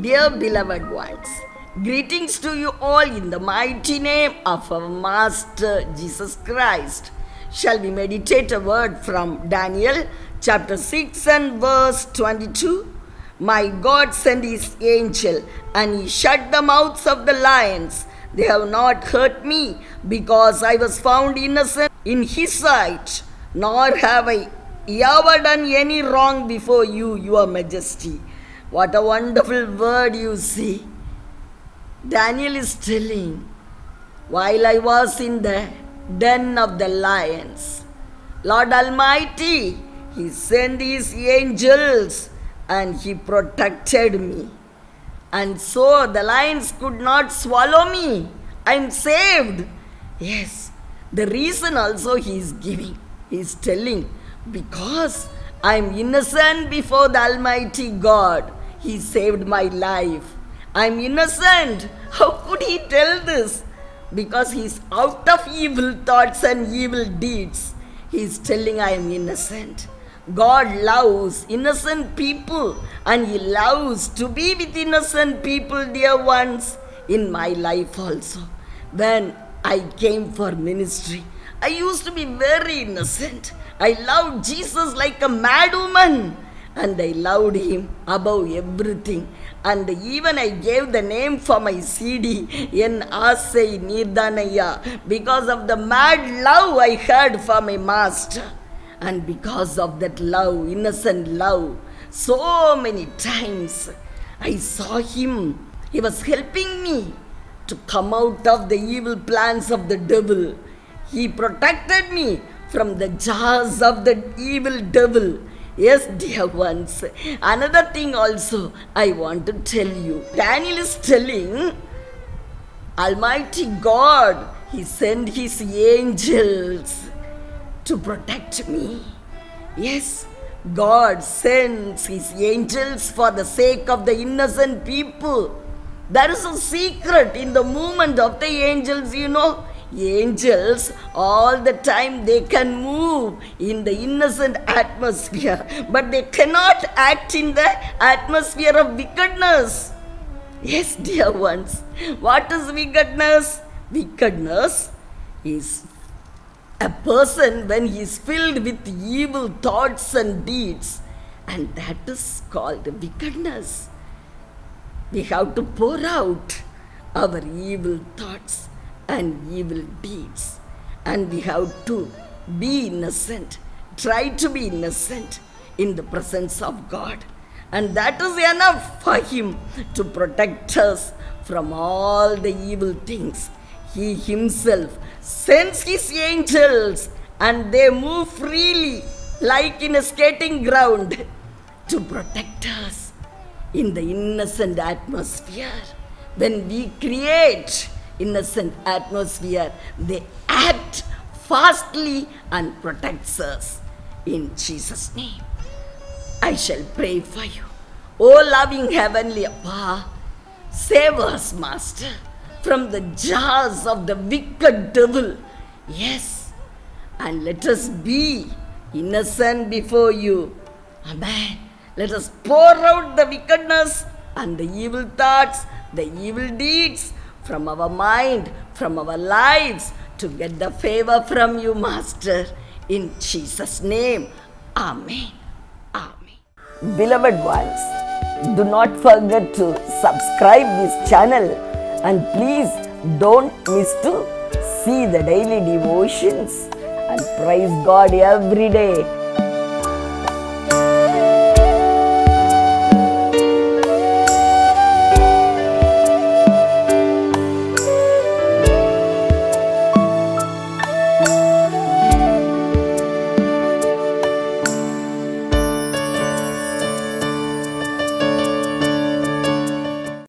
Dear beloved ones, greetings to you all in the mighty name of our Master Jesus Christ. Shall we meditate a word from Daniel chapter 6 and verse 22? My God sent his angel and he shut the mouths of the lions. They have not hurt me because I was found innocent in his sight, nor have I ever done any wrong before you, your majesty. What a wonderful word you see. Daniel is telling, while I was in the den of the lions, Lord Almighty, He sent His angels and He protected me. And so the lions could not swallow me. I'm saved. Yes, the reason also He is giving. He is telling, because I'm innocent before the Almighty God. He saved my life. I'm innocent. How could he tell this? Because he's out of evil thoughts and evil deeds. He's telling I am innocent. God loves innocent people and He loves to be with innocent people, dear ones, in my life also. When I came for ministry, I used to be very innocent. I loved Jesus like a mad woman and I loved him above everything. And even I gave the name for my CD in Asai Nirdanaya because of the mad love I had for my master. And because of that love, innocent love, so many times I saw him. He was helping me to come out of the evil plans of the devil. He protected me from the jaws of the evil devil. Yes, dear ones. Another thing also I want to tell you. Daniel is telling Almighty God, He sent His angels to protect me. Yes, God sends His angels for the sake of the innocent people. There is a secret in the movement of the angels, you know. Angels, all the time, they can move in the innocent atmosphere, but they cannot act in the atmosphere of wickedness. Yes, dear ones, what is wickedness? Wickedness is a person when he is filled with evil thoughts and deeds, and that is called wickedness. We have to pour out our evil thoughts and evil deeds, and we have to be innocent, try to be innocent in the presence of God. And that is enough for Him to protect us from all the evil things. He Himself sends His angels and they move freely like in a skating ground to protect us in the innocent atmosphere. When we create innocent atmosphere, they act fastly and protects us in Jesus' name. I shall pray for you. O loving heavenly Abba, save us, Master, from the jaws of the wicked devil. Yes, and let us be innocent before you. Amen. Let us pour out the wickedness and the evil thoughts, the evil deeds from our mind, from our lives to get the favor from you, Master. In Jesus' name, Amen. Amen. Beloved ones, do not forget to subscribe this channel and please don't miss to see the daily devotions and praise God every day.